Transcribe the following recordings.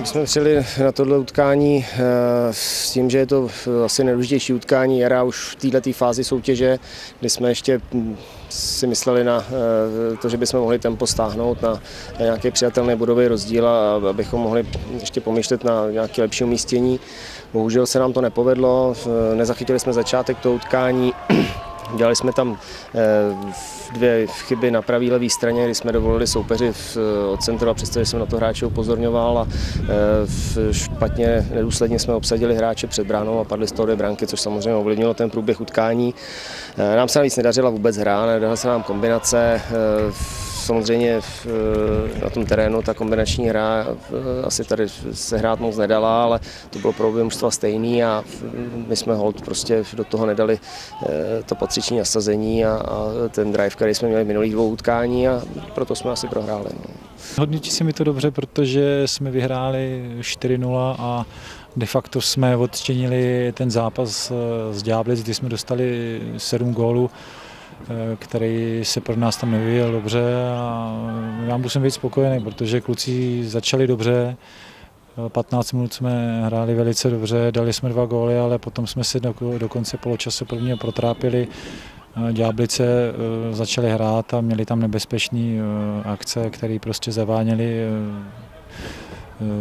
My jsme přijeli na tohle utkání eh, s tím, že je to asi nejdůležitější utkání jara už v této fázi soutěže, kdy jsme ještě hm, si mysleli na eh, to, že bychom mohli tempo stáhnout na nějaké přijatelné budovy rozdíl abychom mohli ještě pomyšlet na nějaké lepší umístění. Bohužel se nám to nepovedlo, eh, nezachytili jsme začátek toho utkání, Dělali jsme tam eh, dvě chyby na pravý levé straně, kdy jsme dovolili soupeři od centru a přestože jsem na to hráče upozorňoval a eh, špatně, nedůsledně jsme obsadili hráče před bránou a padly z toho dvě branky, což samozřejmě ovlivnilo ten průběh utkání. Eh, nám se navíc nedařila vůbec hra, nedařila se nám kombinace, samozřejmě na tom terénu ta kombinační hra asi tady se hrát moc nedala, ale to bylo pro obě mužstva stejný a my jsme hold prostě do toho nedali to patřiční nasazení a, a ten drive, který jsme měli v minulých dvou utkání a proto jsme asi prohráli. No. Hodnotí se mi to dobře, protože jsme vyhráli 4-0 a de facto jsme odčinili ten zápas z Ďáblic, kdy jsme dostali 7 gólů Eh, který se pro nás tam nevyvíjel dobře a já musím být spokojený, protože kluci začali dobře, 15 minut jsme hráli velice dobře, dali jsme dva góly, ale potom jsme se do, do konce poločasu prvního protrápili. Ďáblice eh, začaly hrát a měli tam nebezpečné eh, akce, které prostě zaváněly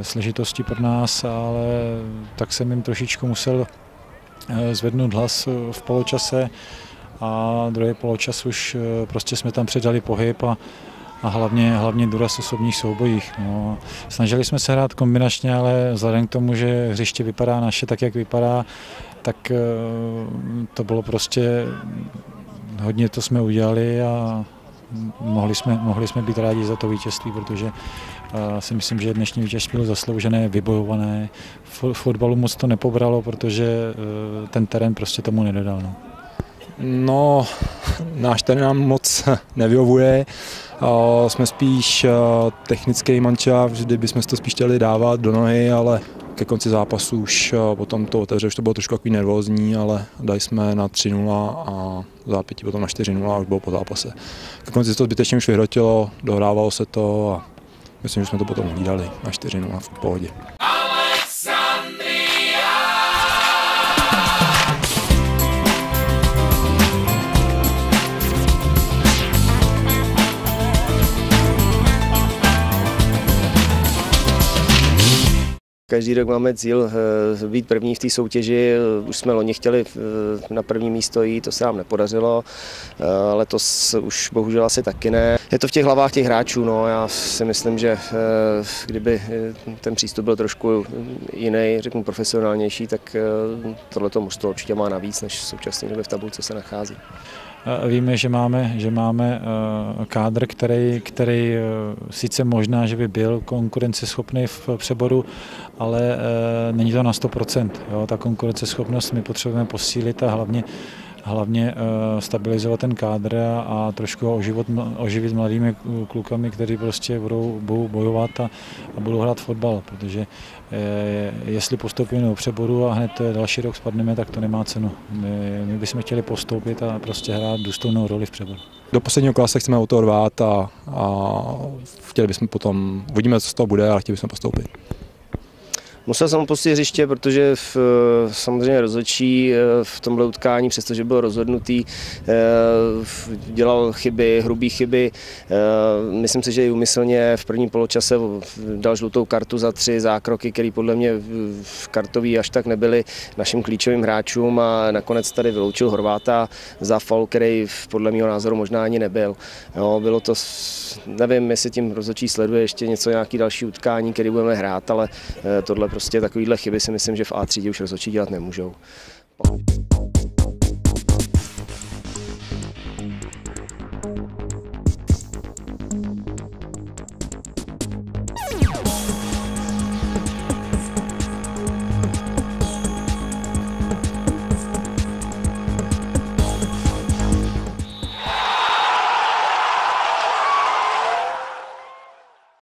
složitosti pro nás, ale tak jsem jim trošičku musel zvednout hlas v poločase a druhý poločas už eh, prostě jsme tam předali pohyb a, a hlavně, hlavně důraz osobních soubojích. No. Snažili jsme se hrát kombinačně, ale vzhledem k tomu, že hřiště vypadá naše tak, jak vypadá, tak eh, to bylo prostě, hodně to jsme udělali a mohli jsme, mohli jsme být rádi za to vítězství, protože eh, si myslím, že dnešní vítězství bylo zasloužené, vybojované. V fotbalu moc to nepobralo, protože ten terén prostě tomu nedodal. No. No, náš ten nám moc nevyhovuje. Jsme spíš technický mančav, vždy bychom to spíš chtěli dávat do nohy, ale ke konci zápasu už potom to otevře, už to bylo trošku takový nervózní, ale dali jsme na 3-0 a zápětí potom na 4-0 a už bylo po zápase. Ke konci se to zbytečně už vyhrotilo, dohrávalo se to a myslím, že jsme to potom hlídali na 4-0 v pohodě. Každý rok máme cíl eh, být první v té soutěži. Už jsme loni chtěli eh, na první místo jít, to se nám nepodařilo. Eh, letos už bohužel asi taky ne. Je to v těch hlavách těch hráčů. No. Já si myslím, že kdyby ten přístup byl trošku jiný, řeknu profesionálnější, tak tohleto mužstvo určitě má navíc, než v současné době v tabulce se nachází. Víme, že máme, že máme kádr, který, který sice možná, že by byl konkurenceschopný v přeboru, ale není to na 100%. Jo. Ta konkurenceschopnost my potřebujeme posílit a hlavně hlavně stabilizovat ten kádr a trošku ho oživit, oživit mladými klukami, kteří prostě budou, budou bojovat a, a budou hrát fotbal, protože Eh, jestli postoupíme do přeboru a hned další rok spadneme, tak to nemá cenu. My, bychom chtěli postoupit a prostě hrát důstojnou roli v přeboru. Do posledního klase chceme o to a, a chtěli bychom potom, uvidíme, co z toho bude, ale chtěli bychom postoupit. Musel jsem opustit hřiště, protože v, samozřejmě rozhodčí eh, v tomhle utkání, přestože byl rozhodnutý, eh, dělal chyby, hrubé chyby. Eh, myslím si, že i umyslně v prvním poločase dal žlutou kartu za tři zákroky, které podle mě v kartový až tak nebyly našim klíčovým hráčům a nakonec tady vyloučil Horváta za faul, který podle mého názoru možná ani nebyl. Jo, bylo to, nevím, jestli tím rozhodčí sleduje ještě něco, nějaký další utkání, který budeme hrát, ale tohle prostě takovýhle chyby si myslím, že v A třídě už rozhodčí dělat nemůžou.